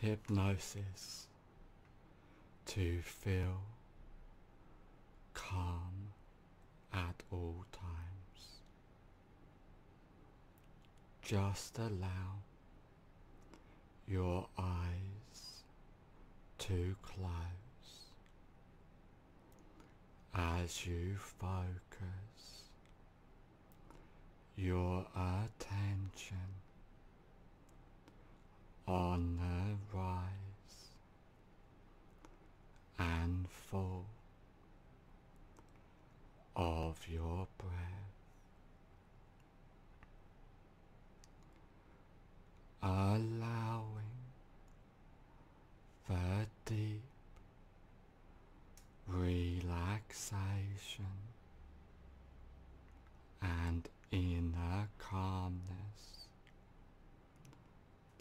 hypnosis to feel calm at all times. Just allow your eyes to close as you focus your attention on the rise and fall of your breath. Allowing the deep relaxation and inner calmness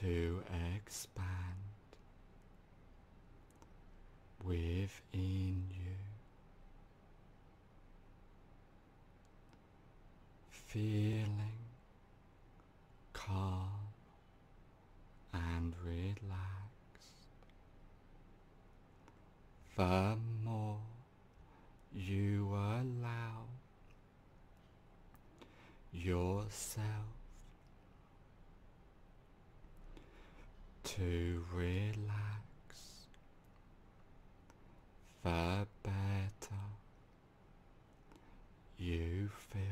to expand within you. Feeling calm and relaxed. The more you allow yourself to relax, the better. You feel,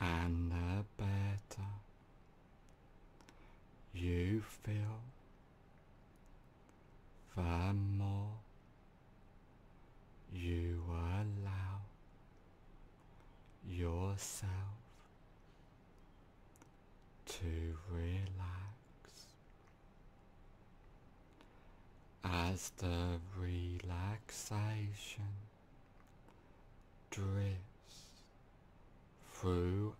and the better. You feel, the more. You allow yourself to relax as the relaxation drifts throughout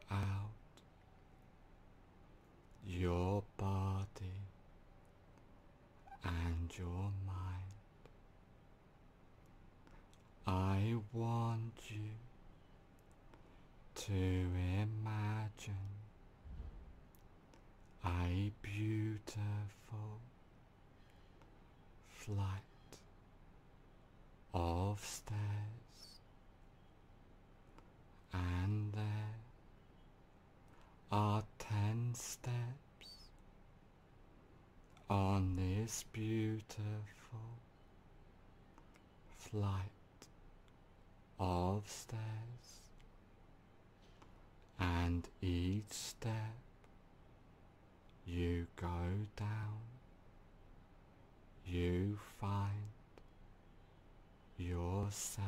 your body and your mind. I want you to imagine beautiful flight of stairs. And there are ten steps on this beautiful flight of stairs and each step you go down you find yourself.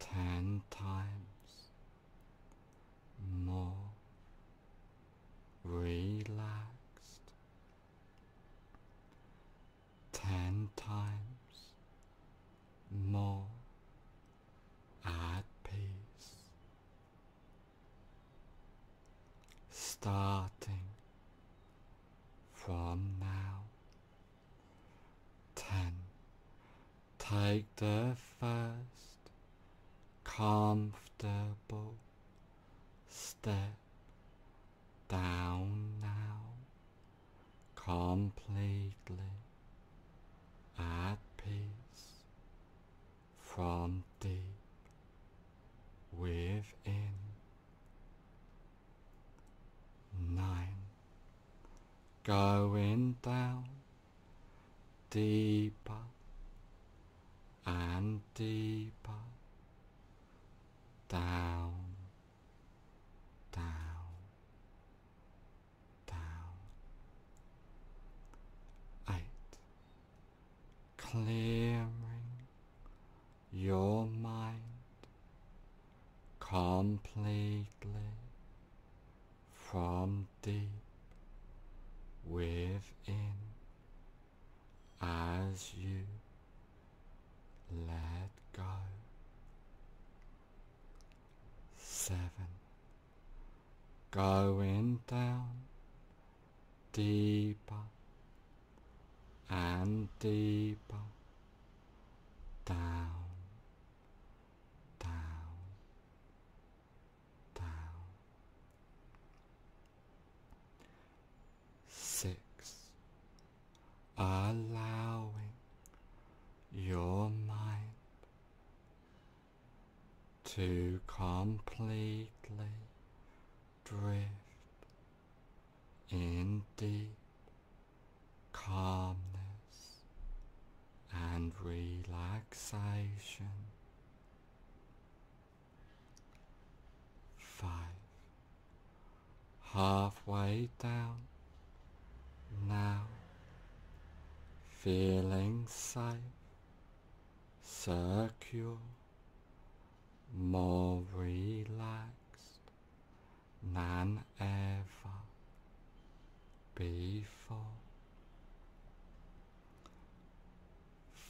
Ten times more relaxed ten times more at peace starting from now ten take the first comfortable step down now completely at peace from deep within. Nine. Going down deeper and deeper down down down eight. Clearing your mind completely from deep within as you let go. Seven. Going down deeper and deeper down, down, down. To completely drift in deep calmness and relaxation. Five. Halfway down now, feeling safe, secure, more relaxed than ever before.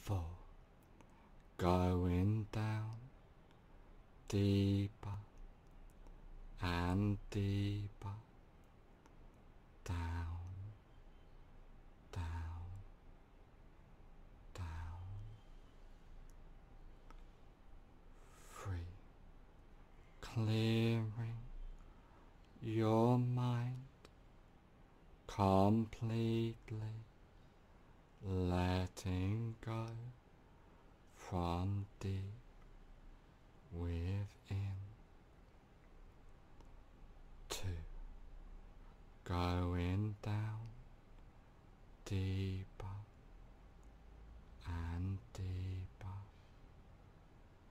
Four, going down deeper and deeper down, down, down. Free, clearing your mind completely, letting go from deep within. Two, going down deeper and deeper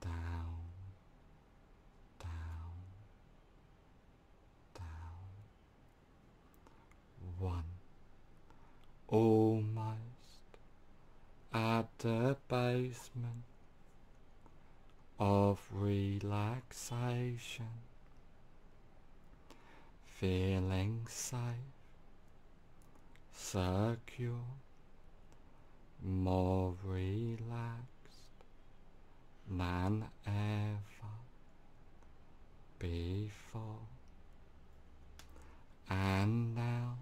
down, down, down. One, almost at the basement of relaxation feeling safe, secure, more relaxed than ever before. And now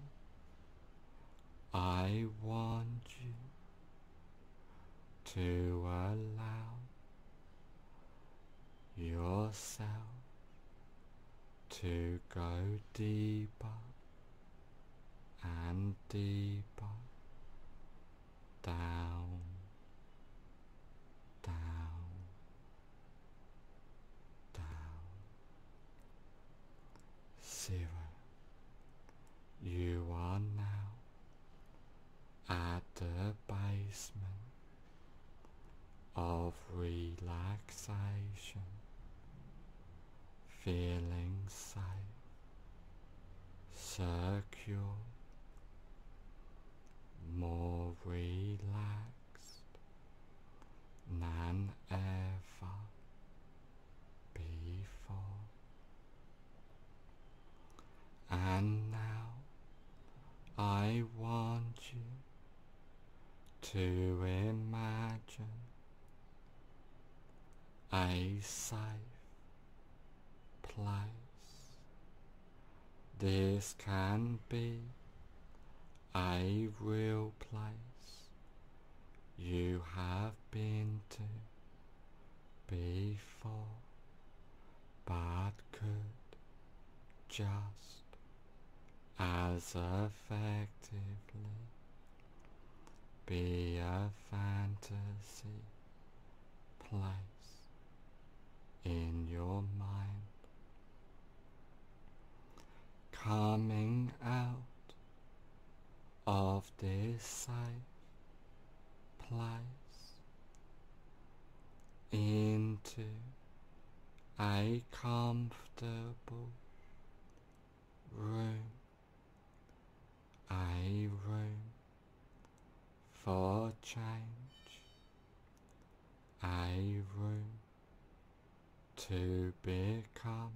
I want you to allow yourself to go deeper and deeper down, down, down. Zero. You are now at the of relaxation feeling safe, secure, more relaxed than ever before. And now I want you to imagine a safe place. This can be a real place you have been to before, but could just as effectively be a fantasy place in your mind. Coming out of this safe place into a comfortable room, a room for change, a room to become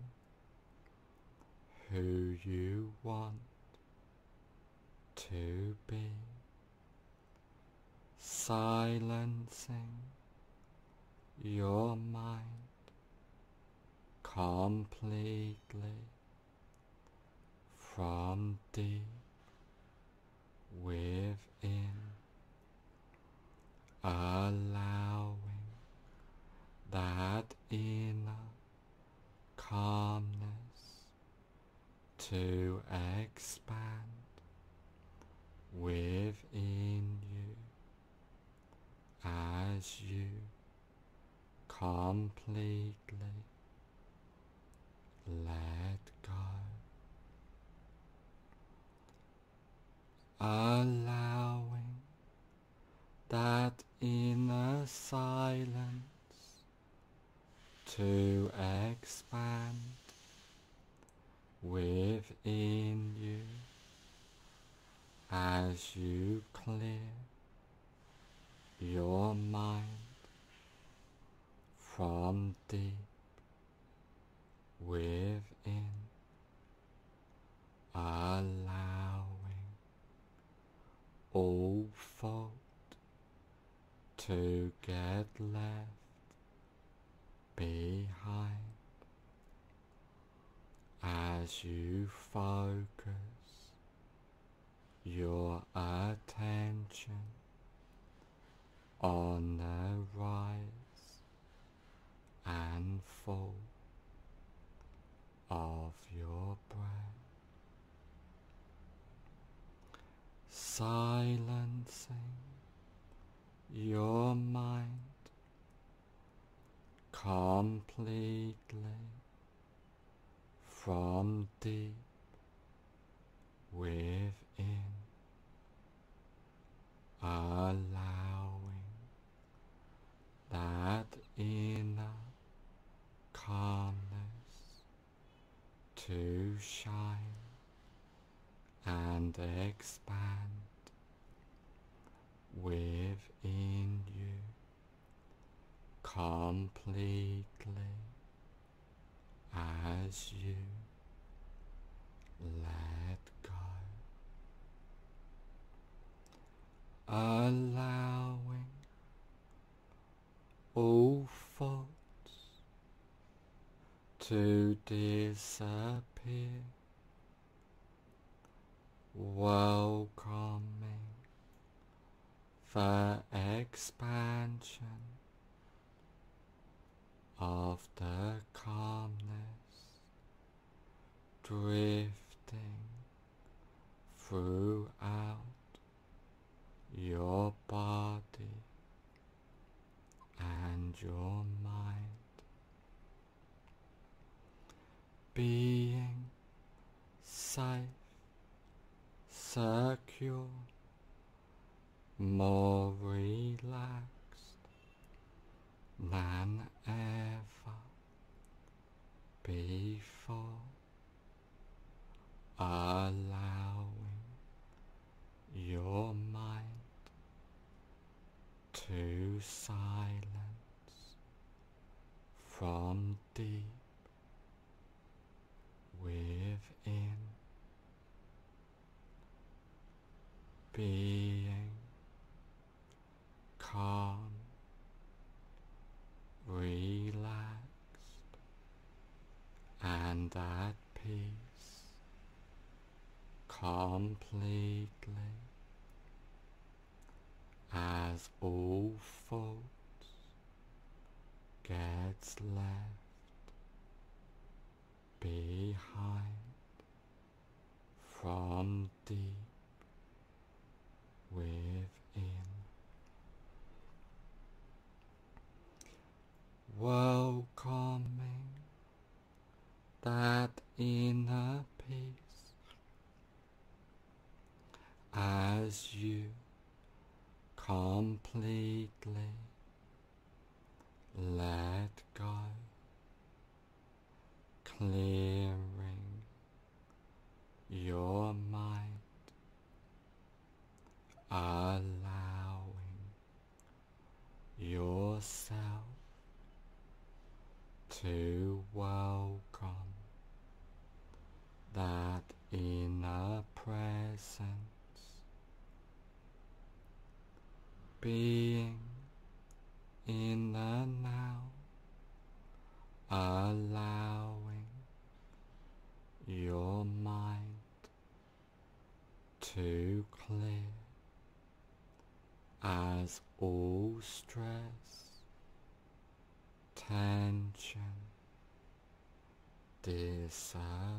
who you want to be, silencing your mind completely from deep within, allowing that inner calmness to expand within you as you completely to expand within you you clear your mind from deep within, allowing all fault to get left behind as you focus your attention on the rise and fall of your breath, silencing your mind completely from deep within, allowing that inner calmness to shine and expand within you completely as you let go, allowing all faults to disappear, welcoming the expansion of the calmness drifting throughout your body and your mind, being safe, secure, more relaxed than ever before, allowing your mind to silence deep within, being calm relaxed and at peace completely as all faults gets left behind from deep within. welcoming that inner peace as you completely let go, clearing your mind, allowing yourself to welcome that inner presence being in the now, allowing your mind to clear as all stress tension disappears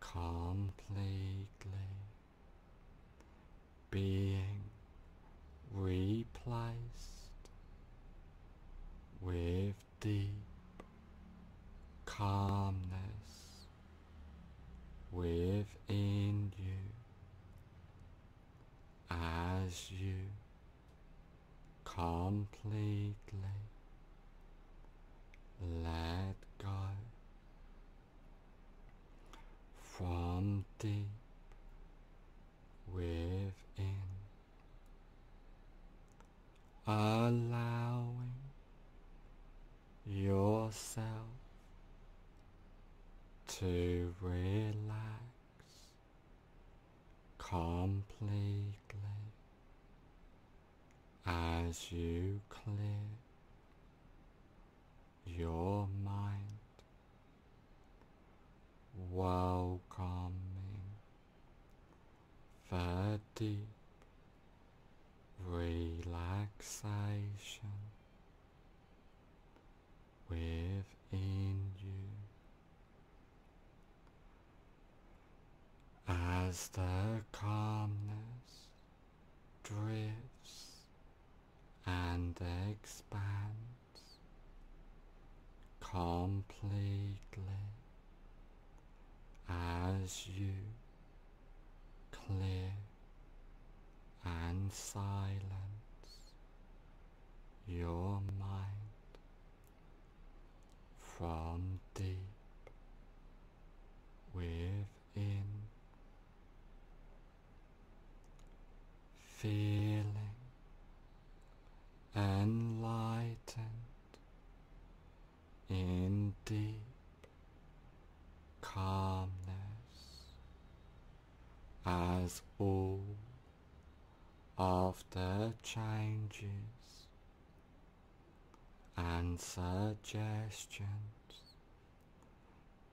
completely, being replaced with deep calmness within you. As you completely let go from the the calmness drifts and expands completely as you clear and silence your mind from deep within, feeling enlightened in deep calmness as all of the changes and suggestions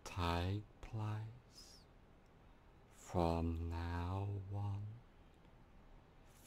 take place from now on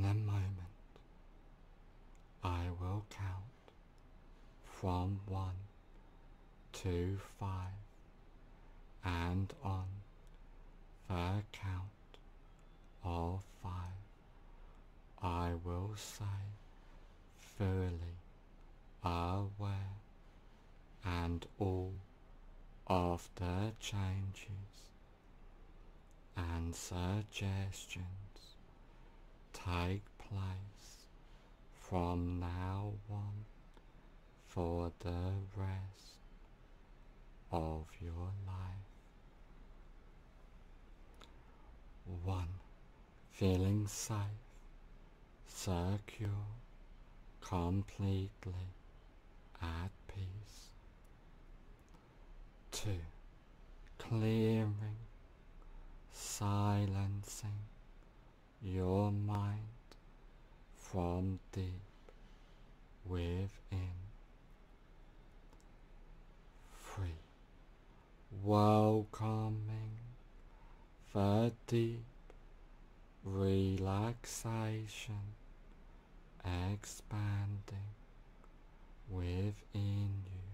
In a moment, I will count from one to five and on the count of five, I will say fully aware and all of the changes and suggestions take place from now on for the rest of your life. One, feeling safe, secure, completely at peace. Two, clearing, silencing your mind from deep within. Three, welcoming the deep relaxation expanding within you,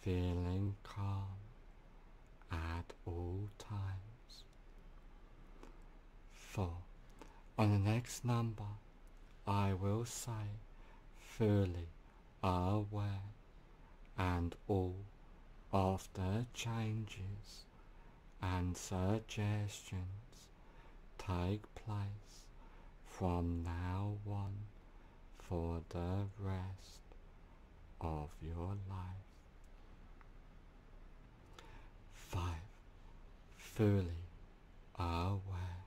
feeling calm at all times. Four. On the next number, I will say fully aware and all of the changes and suggestions take place from now on for the rest of your life. Five, fully aware